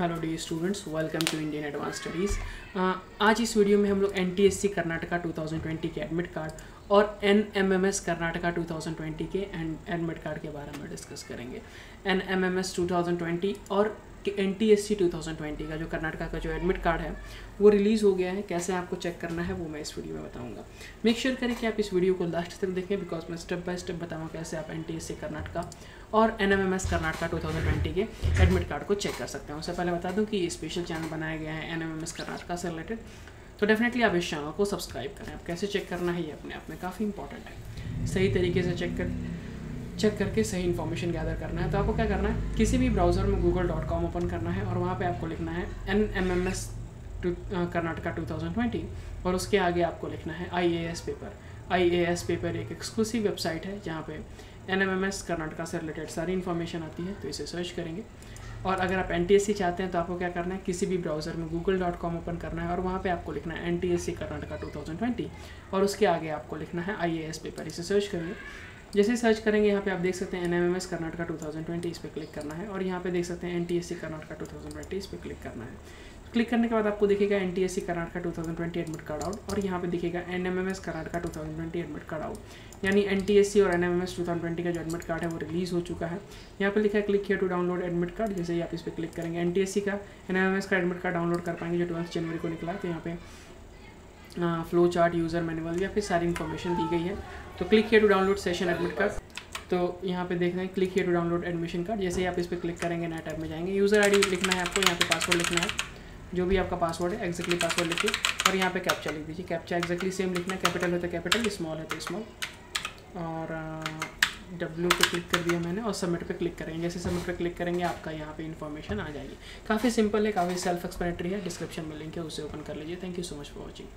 Hello the students, welcome to Indian advance studies. आज इस video में हम लोग N T S C Karnataka 2020 के एडमिट कार्ड और N M M S Karnataka 2020 के एडमिट कार्ड के बारे में डिस्कस करेंगे। N M M S two thousand twenty और N T S C two का, जो कर्नाटका का जो एडमिट कार्ड है, वो रिलीज़ हो गया है। कैसे आपको चेक करना है, वो मैं इस वीडियो में बताऊँगा। मेक श्योर करें कि आप इस वीडियो को लास्ट तक देखें बिकॉज़ मैं स्टेप बाय स्टेप बताऊँगा कैसे आप N T S C Karnataka और N M M S Karnataka two thousand twenty के एडमिट कार्ड को चेक कर सकते हैं। उससे पहले बता दूँ कि ये स्पेशल चैनल बनाया गया है N M M S Karnataka से रिलेटेड तो डेफिनेटली आप इस चैनल को सब्सक्राइब करें। आप कैसे चेक करना है, ये अपने आप में काफ़ी इंपॉर्टेंट है। सही तरीके से चेक कर चेक करके सही इन्फॉर्मेशन गैदर करना है। तो आपको क्या करना है? किसी भी ब्राउज़र में गूगल डॉट कॉम ओपन करना है और वहाँ पे आपको लिखना है N M M S two Karnataka two thousand twenty और उसके आगे आपको लिखना है I A S paper I A S paper एक एक्सक्लूसिव वेबसाइट है जहाँ पे N M M S Karnataka से रिलेटेड सारी इन्फॉर्मेशन आती है तो इसे सर्च करेंगे। और अगर आप एन टी एस सी चाहते हैं तो आपको क्या करना है? किसी भी ब्राउज़र में गूगल डॉट कॉम ओपन करना है और वहाँ पे आपको लिखना है N T S C Karnataka two thousand twenty और उसके आगे आपको लिखना है आई ए एस पेपर इसे सर्च करेंगे जैसे सर्च करेंगे, यहाँ पे आप देख सकते हैं N M S Karnataka two thousand twenty इस पर क्लिक करना है और यहाँ पे देख सकते हैं N T S C Karnataka two thousand twenty इस पर क्लिक करना है। क्लिक करने के बाद आपको दिखेगा N T S C Karnataka two thousand twenty admit card out और यहाँ पे दिखेगा N M M S Karnataka two thousand twenty admit card out यानी एन टी एस सी और N M M S two thousand twenty का जो admit card है वो रिलीज़ हो चुका है। यहाँ पे लिखा है क्लिक किया टू डाउनलोड एडमिट कार्ड जैसे ही आप इस पर क्लिक करेंगे एन टी एस सी का एन एम एम एस का एडमिट कार्ड डाउनलोड कर पाएँगे जो ट्वेल्थ जनवरी को निकला तो यहाँ पे फ्लो चार्ट यूज़र मैनुअल या फिर सारी इन्फॉर्मेशन दी गई है। तो क्लिक किया to download session admit card तो यहाँ पे देख रहे हैं click here to download admission card जैसे ही आप इस पर क्लिक करेंगे, नया टैब में जाएँगे। यूज़र आईडी लिखना है आपको, यहाँ पे पासवर्ड लिखना है। जो भी आपका पासवर्ड है एक्जैक्टली पासवर्ड लिखिए। और यहाँ पे कैप्चा लिख दीजिए। कैप्चा एक्जैक्टली सेम लिखना है। कैपिटल है तो कैपिटल स्मॉल है तो स्मॉल और डब्ल्यू पे क्लिक कर दिया मैंने और सबमिट पे क्लिक करेंगे। जैसे सबमिट पे क्लिक करेंगे, आपका यहाँ पे इन्फॉर्मेशन आ जाएगी। काफ़ी सिंपल है, काफ़ी सेल्फ एक्सप्लेनेटरी है। डिस्क्रिप्शन में लिंक है, उसे ओपन कर लीजिए। Thank you so much for watching